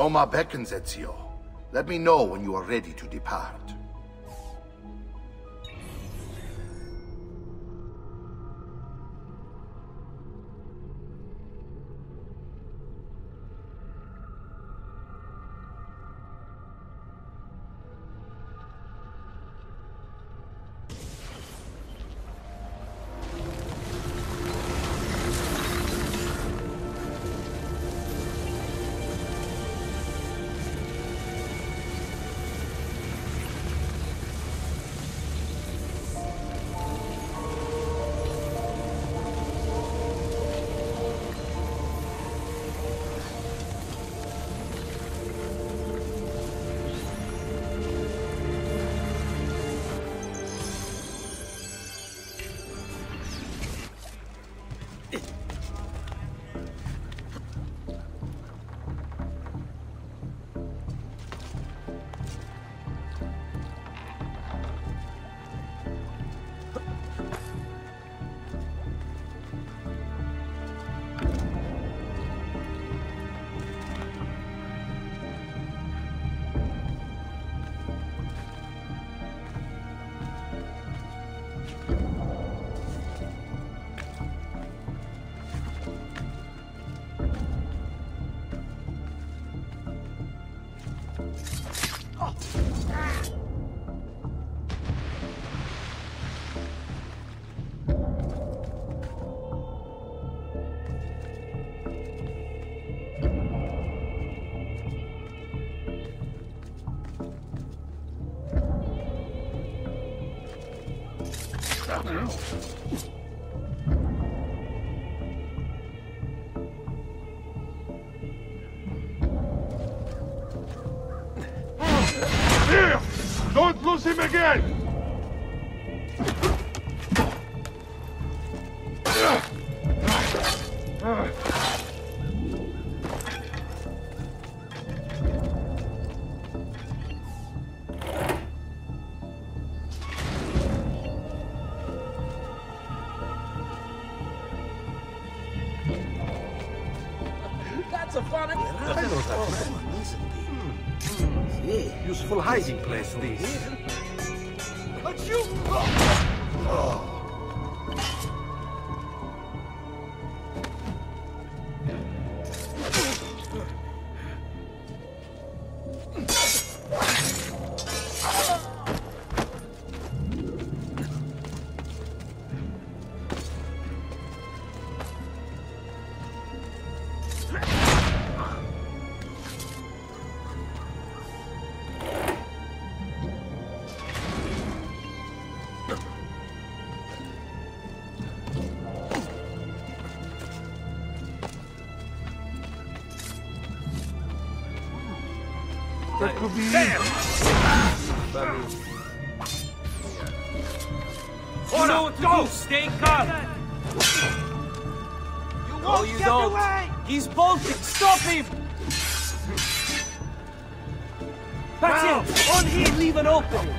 Roma beckons, Ezio. Let me know when you are ready to depart. Don't lose him again! That's replace. You know what to do. Stay calm. You No, won't you get don't. away. He's bolting. Stop him. That's it. On here, leave an opening.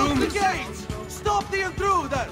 Close the gates! Stop the intruder!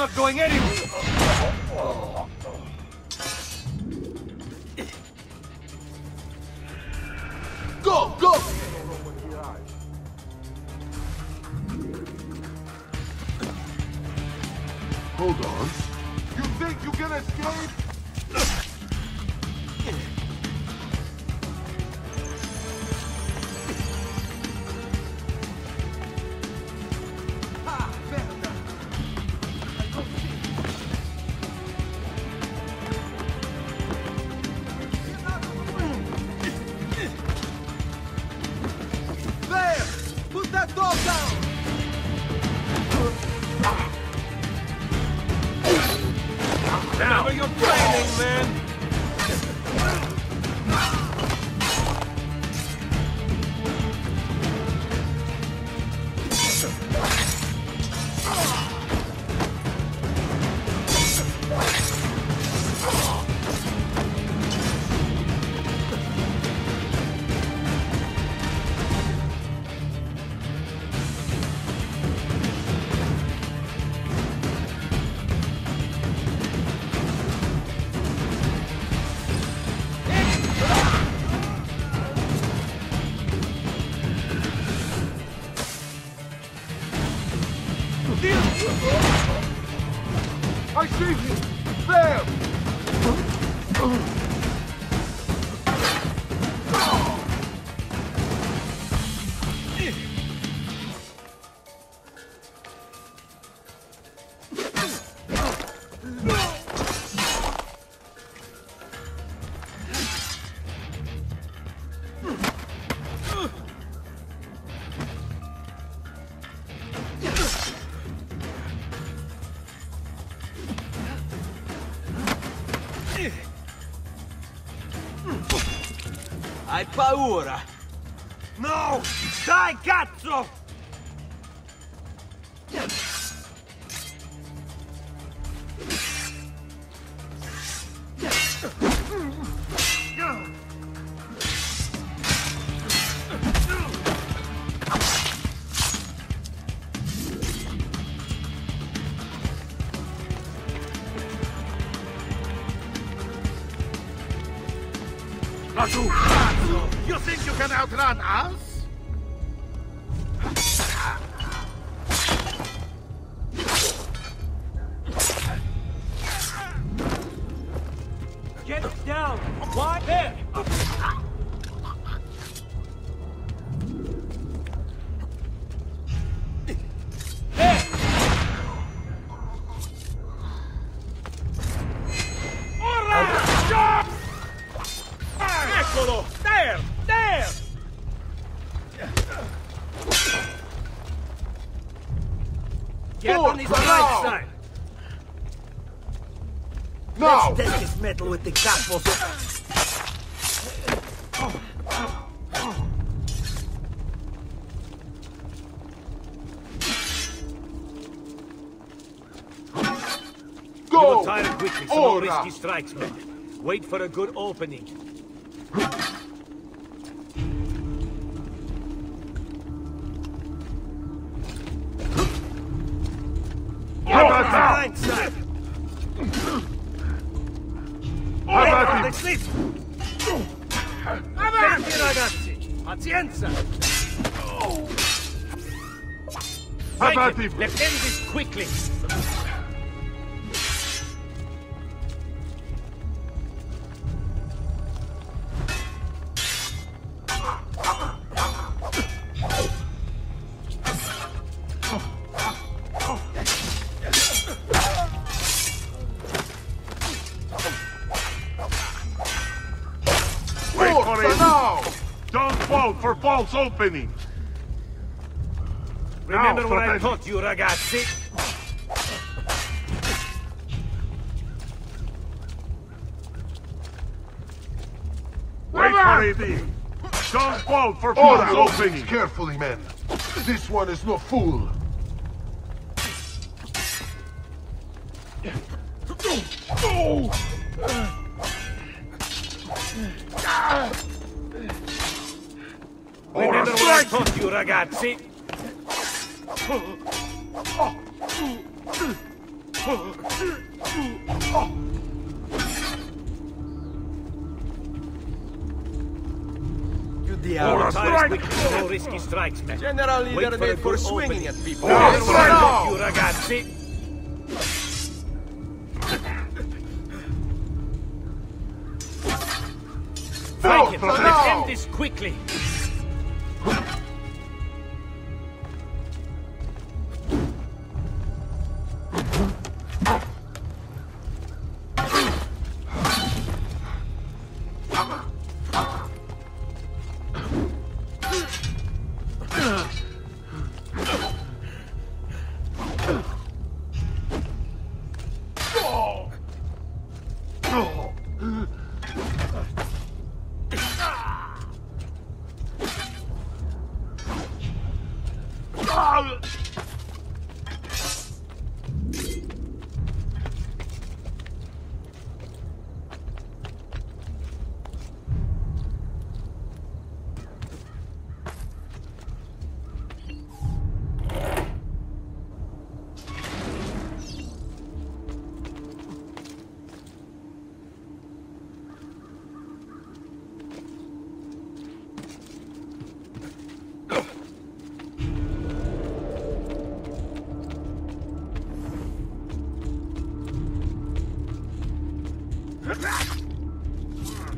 not going anywhere! down! Now! you're training, man! paura! No! Dai, cazzo! te capo. Go! You will tire quickly, some risky strikes man. Wait for a good opening. False openings! Remember Now, what I taught you, ragazzi? Wait! Don't fall for Ora, false openings openings! carefully, men. This one is no fool. Remember what I taught you, ragazzi? You the Ora, hours. Fire strike! no risky strikes, man. General Wait leader for a made for swinging opening. at people. Now, Remember strike! taught you, ragazzi? Fight him! Forza Let's end this quickly!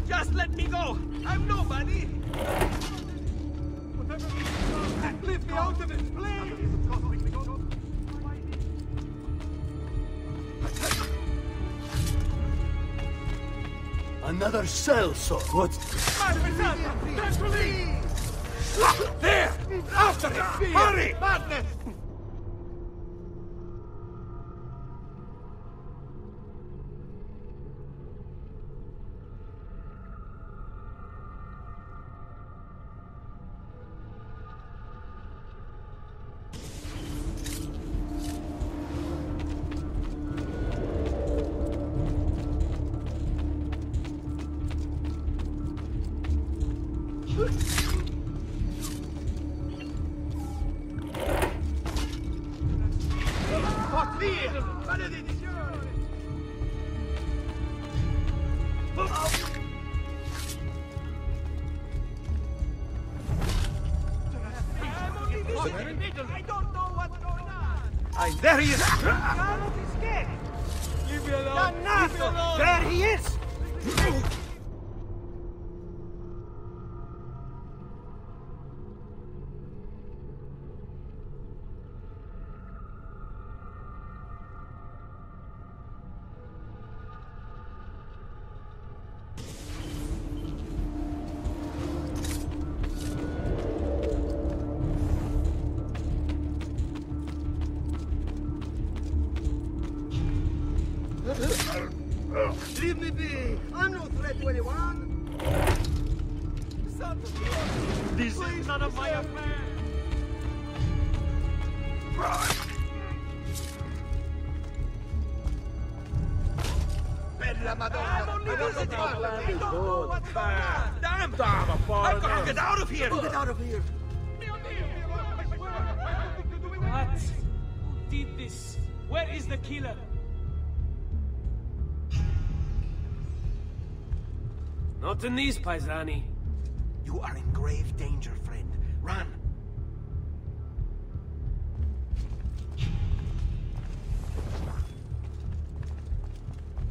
Just let me go. I'm nobody. Leave me out of it, please. Another cell, so what? There! After him! Hurry! Madness! I don't know what's going on. I, there he is! Carlos is scared. Leave me alone. Leave me alone. There he is! Not in these, Paisani. You are in grave danger, friend. Run!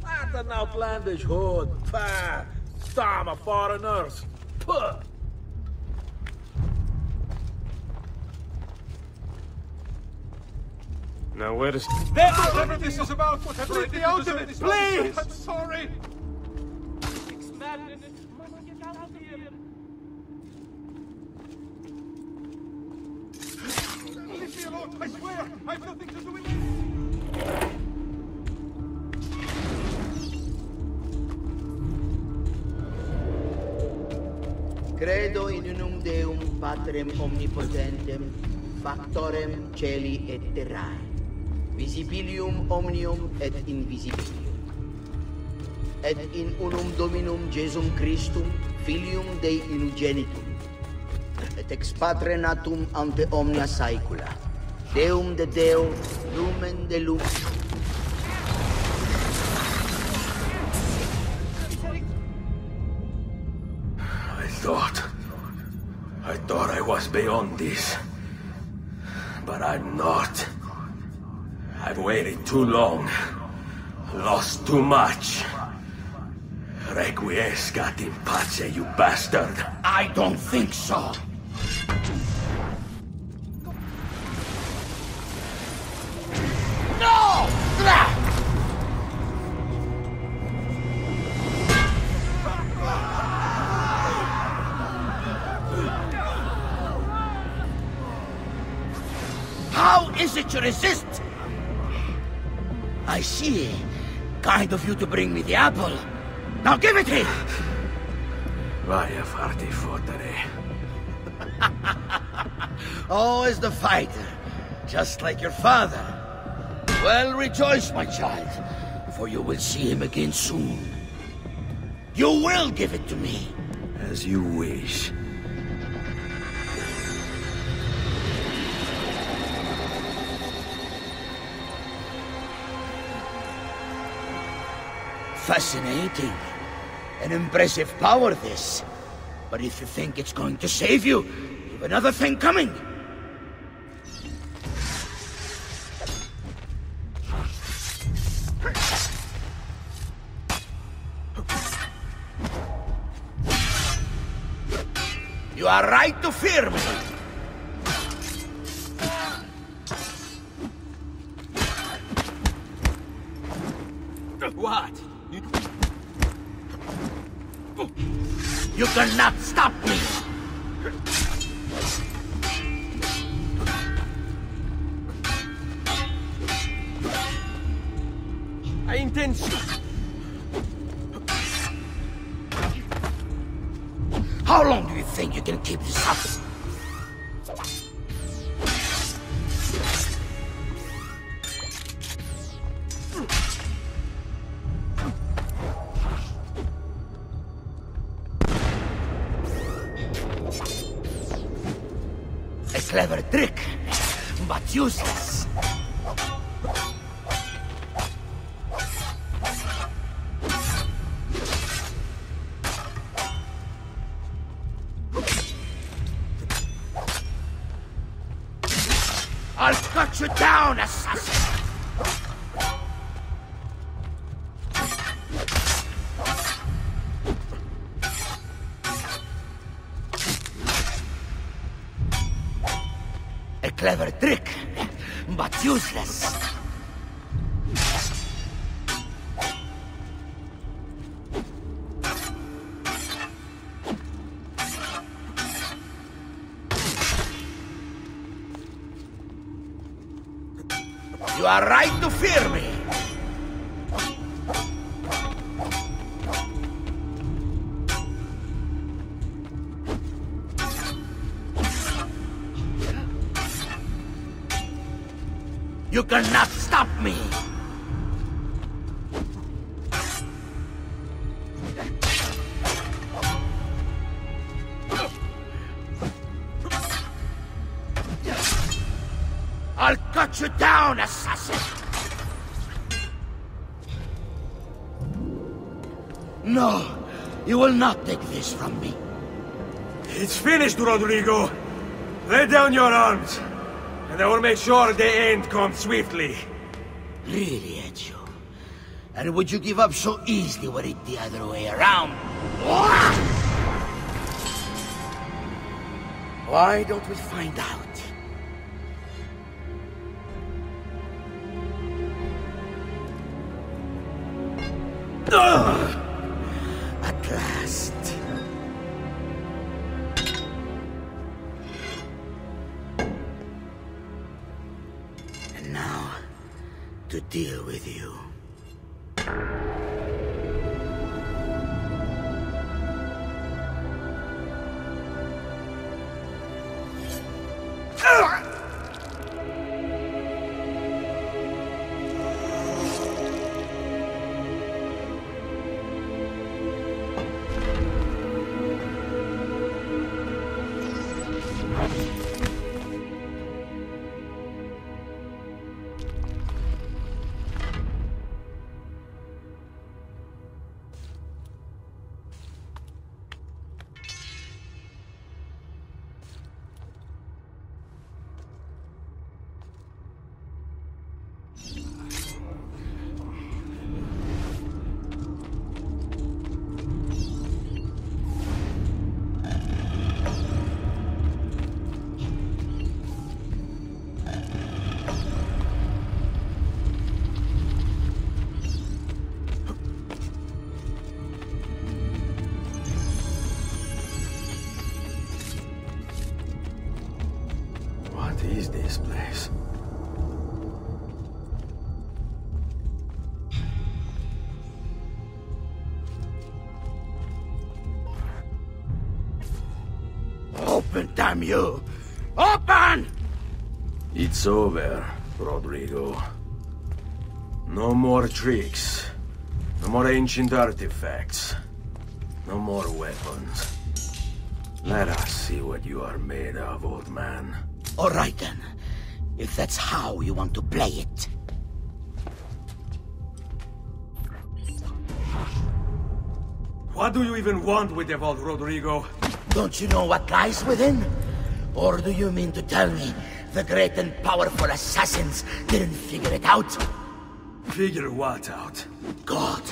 What an outlandish hood! Pah! Storm of foreigners! Puh! Now where is... Whatever this is about, whatever Leave me out of it, please! I'm sorry! patrem omnipotentem, factorem celi et terrae, visibilium omnium et invisibilium. Et in unum Dominum Jesum Christum, filium Dei unigenitum et ex patre natum ante omnia saecula, Deum de Deo, lumen de lux, I thought... Thought I was beyond this. But I'm not. I've waited too long. Lost too much. Requiescat in pace, you bastard. I don't think so. Of you to bring me the apple. Now give it here! Vaya farti fottere. Always the fighter, just like your father. Well, rejoice, my child, for you will see him again soon. You will give it to me. As you wish. Fascinating. An impressive power, this. But if you think it's going to save you, you've another thing coming. You are right to fear me. Clever trick, but useless. You cannot stop me. I'll cut you down, assassin! No, you will not take this from me. It's finished, Rodrigo. Lay down your arms, and I will make sure the end comes swiftly. Really, Ezio? And would you give up so easily were it the other way around? Why don't we find out? Ugh! Open, damn you! Open! It's over, Rodrigo. No more tricks. No more ancient artifacts. No more weapons. Let us see what you are made of, old man. All right then. If that's how you want to play it. What do you even want with the vault, Rodrigo? Don't you know what lies within? Or do you mean to tell me the great and powerful assassins didn't figure it out? Figure what out? God.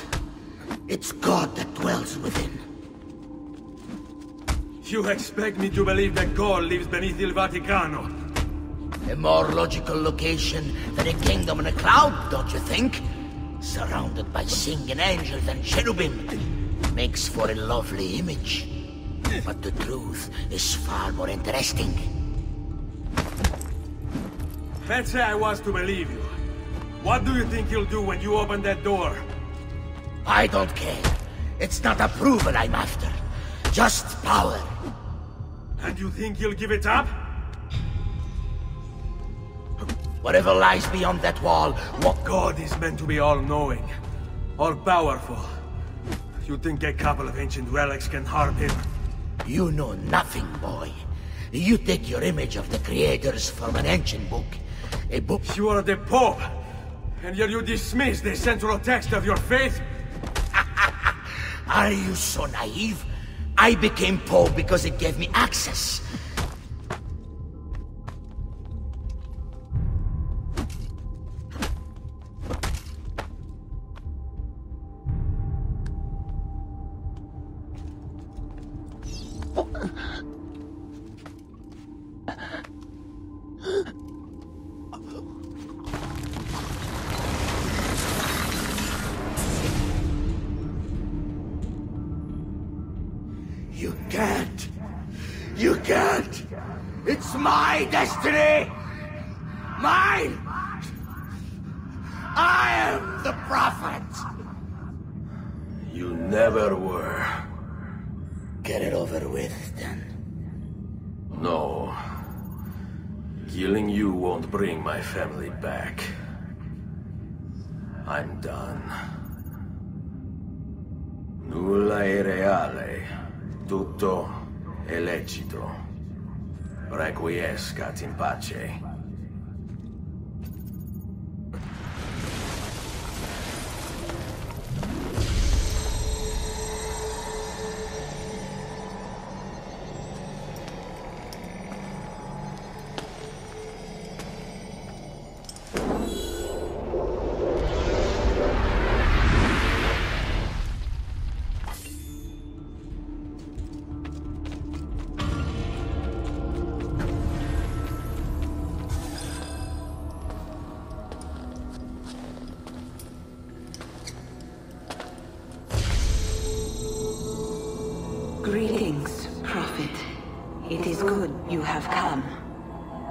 It's God that dwells within. You expect me to believe that God lives beneath Il Vaticano? A more logical location than a kingdom in a cloud, don't you think? Surrounded by singing angels and cherubim. Makes for a lovely image. But the truth is far more interesting. Let's say I was to believe you. What do you think you'll do when you open that door? I don't care. It's not approval I'm after. Just power. And you think you'll give it up? Whatever lies beyond that wall, what God is meant to be all-knowing, all-powerful. You think a couple of ancient relics can harm him? You know nothing, boy. You take your image of the creators from an ancient book. A book You are the Pope, and yet you dismiss the central text of your faith? Are you so naive? I became Pope because it gave me access. You can't. It's my destiny. Mine. I am the prophet. You never were. Get it over with, then. No. Killing you won't bring my family back. I'm done. Nulla è reale. Tutto è lecito. Requiescat in pace. It is good you have come.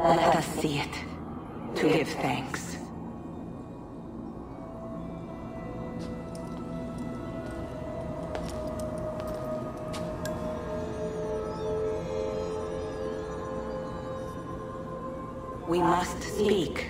Let us see it. To give thanks. We must speak.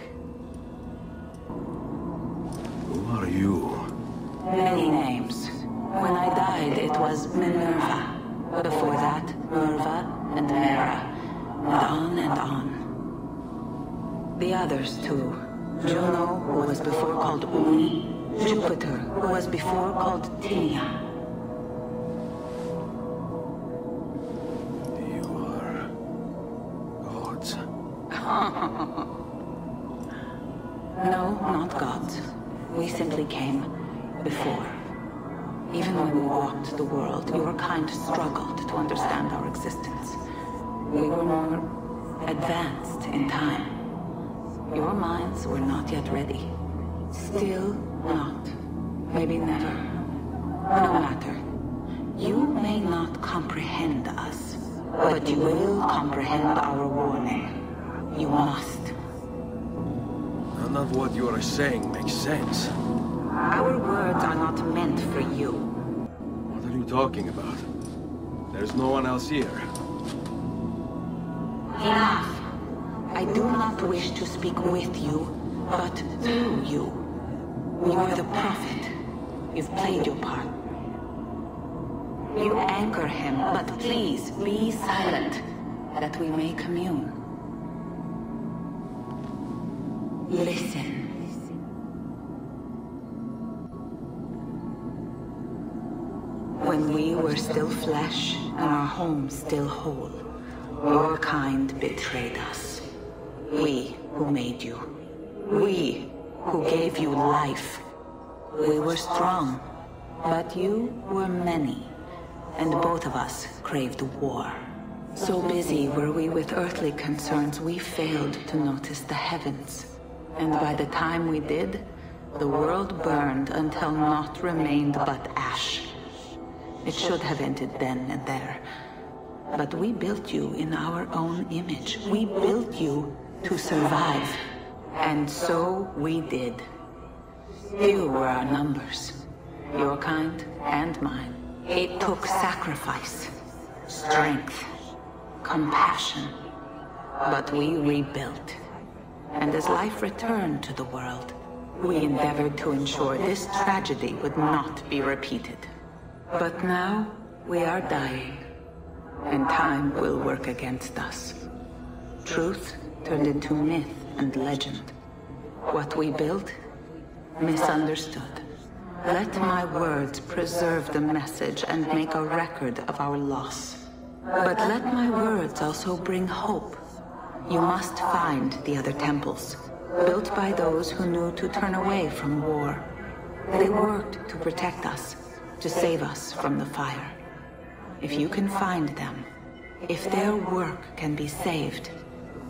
Struggled to understand our existence. We were more advanced in time. Your minds were not yet ready. Still not. Maybe never. No matter. You may not comprehend us, but you will comprehend our warning. You must. None of what you are saying makes sense. Our words are not meant for you. What are you talking about? There's no one else here. Enough. I do not wish to speak with you, but through you. You are the prophet. You've played your part. You anchor him, but please be silent, that we may commune. Listen. Were still flesh and our home still whole, your kind betrayed us. We who made you. We who gave you life. We were strong, but you were many, and both of us craved war. So busy were we with earthly concerns, we failed to notice the heavens. And by the time we did, the world burned until naught remained but ash. It should have ended then and there. But we built you in our own image. We built you to survive. And so we did. Few were our numbers. Your kind and mine. It took sacrifice, strength, compassion. But we rebuilt. And as life returned to the world, we endeavored to ensure this tragedy would not be repeated. But now, we are dying. And time will work against us. Truth turned into myth and legend. What we built, misunderstood. Let my words preserve the message and make a record of our loss. But let my words also bring hope. You must find the other temples, built by those who knew to turn away from war. They worked to protect us, to save us from the fire. If you can find them, if their work can be saved,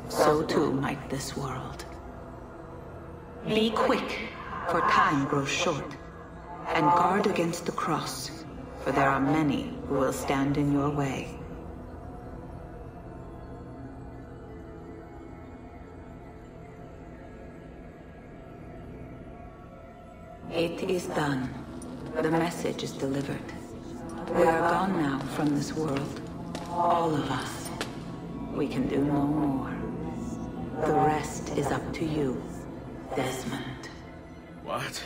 so too might this world. Be quick, for time grows short, and guard against the cross, for there are many who will stand in your way. It is done. The message is delivered. We are gone now from this world. All of us. We can do no more. The rest is up to you, Desmond. What?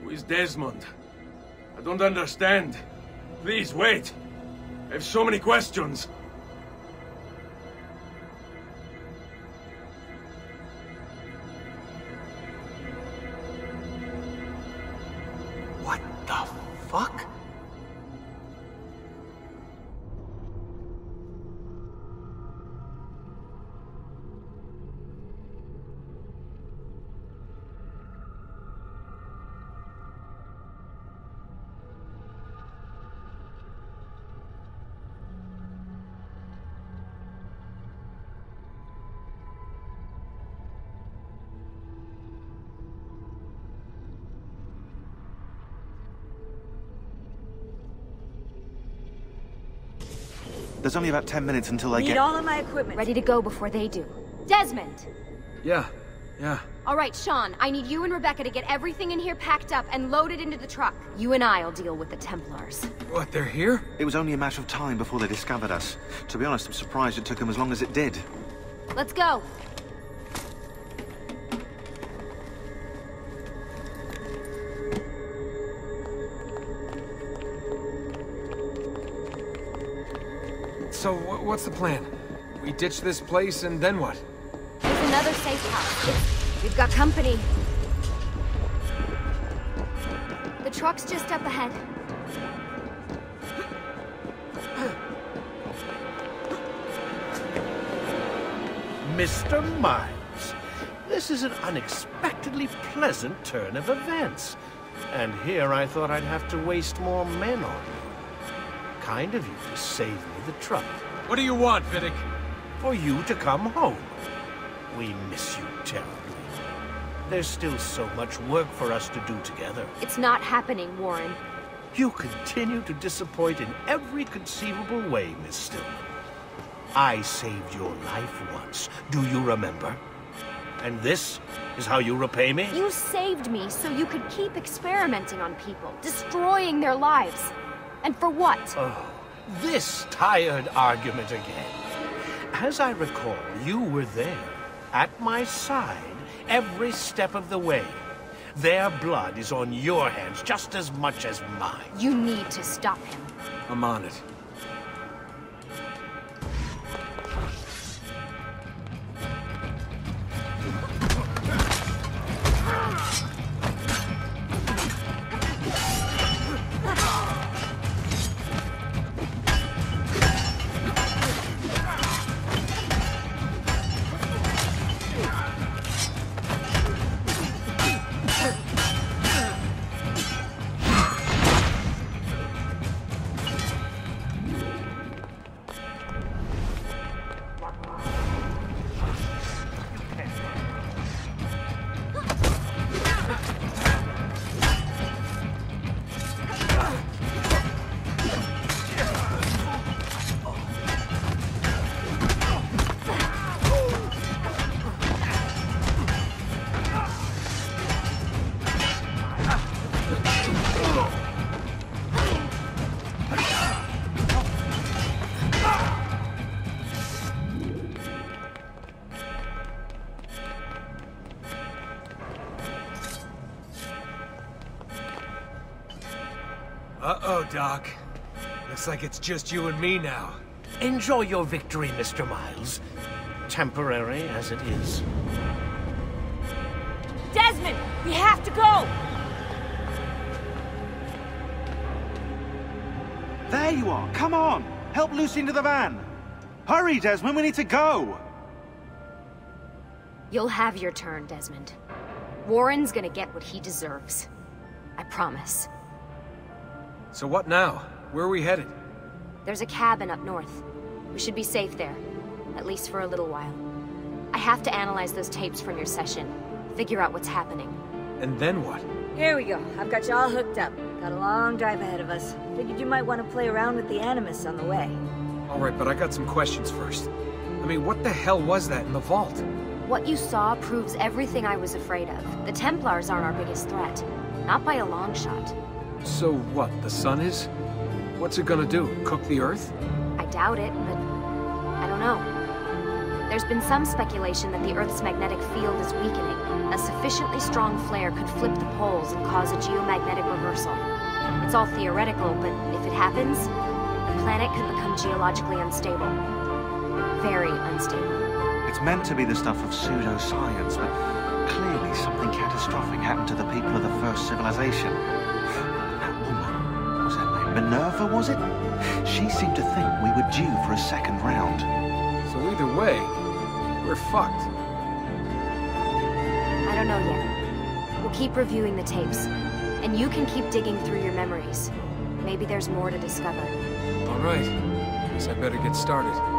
Who is Desmond? I don't understand. Please, wait. I have so many questions. There's only about ten minutes until they Need get... all of my equipment. Ready to go before they do. Desmond! Yeah, yeah. All right, Sean, I need you and Rebecca to get everything in here packed up and loaded into the truck. You and I'll deal with the Templars. What, they're here? It was only a matter of time before they discovered us. To be honest, I'm surprised it took them as long as it did. Let's go. So, wh- what's the plan? We ditch this place and then what? There's another safe house. We've got company. The truck's just up ahead. Mr. Miles, this is an unexpectedly pleasant turn of events. And here I thought I'd have to waste more men on you. Kind of you to save me the trouble. What do you want, Vidic? For you to come home. We miss you terribly. There's still so much work for us to do together. It's not happening, Warren. You continue to disappoint in every conceivable way, Miss Stillman. I saved your life once. Do you remember? And this is how you repay me? You saved me so you could keep experimenting on people, destroying their lives. And for what? Oh, this tired argument again. As I recall, you were there, at my side, every step of the way. Their blood is on your hands just as much as mine. You need to stop him. I'm on it. Doc. Looks like it's just you and me now. Enjoy your victory, Mr. Miles. Temporary as it is. Desmond, we have to go! There you are! Come on! Help Lucy into the van! Hurry, Desmond, we need to go! You'll have your turn, Desmond. Warren's gonna get what he deserves. I promise. So what now? Where are we headed? There's a cabin up north. We should be safe there. At least for a little while. I have to analyze those tapes from your session. Figure out what's happening. And then what? Here we go. I've got you all hooked up. Got a long drive ahead of us. Figured you might want to play around with the Animus on the way. All right, but I got some questions first. I mean, what the hell was that in the vault? What you saw proves everything I was afraid of. The Templars aren't our biggest threat. Not by a long shot. So what, the sun is? What's it gonna do? Cook the Earth? I doubt it, but I don't know. There's been some speculation that the Earth's magnetic field is weakening. A sufficiently strong flare could flip the poles and cause a geomagnetic reversal. It's all theoretical, but if it happens, the planet could become geologically unstable. Very unstable. It's meant to be the stuff of pseudoscience, but clearly something catastrophic happened to the people of the first civilization. Minerva, was it? She seemed to think we were due for a second round. So either way, we're fucked. I don't know yet. We'll keep reviewing the tapes. And you can keep digging through your memories. Maybe there's more to discover. All right. Guess I better get started.